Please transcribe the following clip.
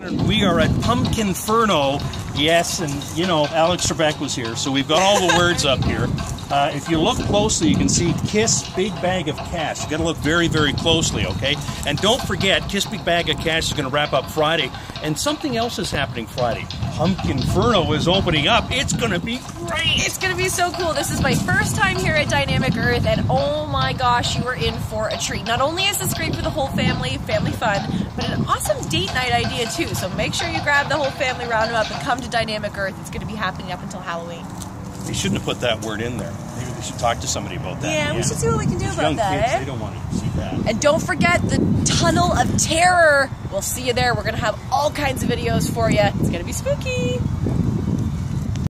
We are at Pumpkinferno, yes, and you know Alex Trebek was here, so we've got all the words up here. Uh, if you look closely, you can see Kiss Big Bag of Cash. You got to look very, very closely, okay? And don't forget, Kiss Big Bag of Cash is going to wrap up Friday, and something else is happening Friday. Pumpkinferno is opening up. It's going to be great. It's going to be so cool. This is my first time here at Dynamic Earth, and oh my gosh, you are in for a treat. Not only is this great for the whole family, family fun, but an awesome date night idea too. So make sure you grab the whole family, round them up, and come to Dynamic Earth. It's going to be happening up until Halloween. We shouldn't have put that word in there. Maybe we should talk to somebody about that. Yeah, we should see what we can do These about young that. Kids, eh? they don't want to see that. And don't forget the Tunnel of Terror. We'll see you there. We're going to have all kinds of videos for you. It's going to be spooky.